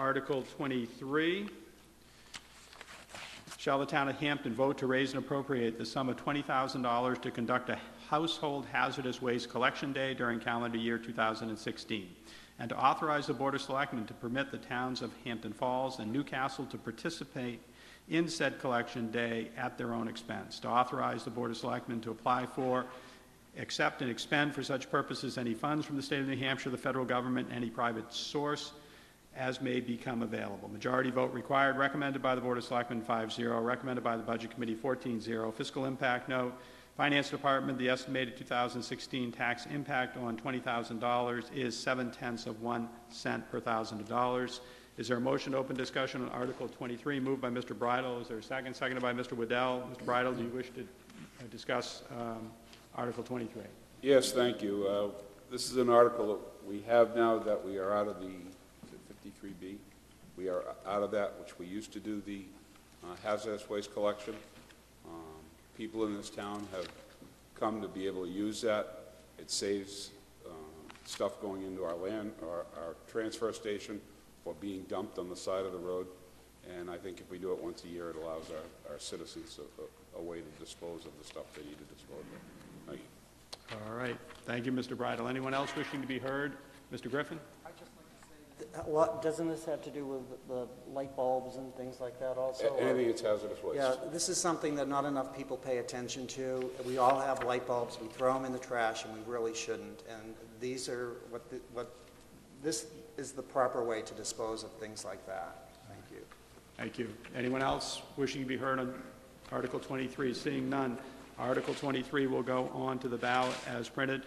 Article 23. Shall the town of Hampton vote to raise and appropriate the sum of $20,000 to conduct a household hazardous waste collection day during calendar year 2016? And to authorize the Board of Selectmen to permit the towns of Hampton Falls and New Castle to participate in said collection day at their own expense. To authorize the Board of Selectmen to apply for, accept, and expend for such purposes any funds from the state of New Hampshire, the federal government, any private source, as may become available. Majority vote required, recommended by the Board of Selectmen 5-0, recommended by the Budget Committee 14-0. Fiscal impact note, Finance Department, the estimated 2016 tax impact on $20,000 is 7 tenths of 1 cent per thousand dollars. Is there a motion to open discussion on Article 23, moved by Mr. Bridle? Is there a second? Seconded by Mr. Waddell. Mr. Bridle, do you wish to uh, discuss um, Article 23? Yes, thank you. Uh, This is an article that we have now that we are out of the 53B. We are out of that, which we used to do the uh, hazardous waste collection. Um, People in this town have come to be able to use that. It saves uh, stuff going into our land, our our transfer station, or being dumped on the side of the road. And I think if we do it once a year, it allows our our citizens a- a a way to dispose of the stuff they need to dispose of. Thank you. All right, thank you, Mr. Bridle. Anyone else wishing to be heard? Mr. Griffin? What, doesn't this have to do with the light bulbs and things like that also? A- Anything that's hazardous waste. Yeah, this is something that not enough people pay attention to. We all have light bulbs, we throw them in the trash, and we really shouldn't. And these are, what, the- what, this is the proper way to dispose of things like that. Thank you. Thank you. Anyone else wishing to be heard on Article 23? Seeing none, Article 23 will go on to the ballot as printed.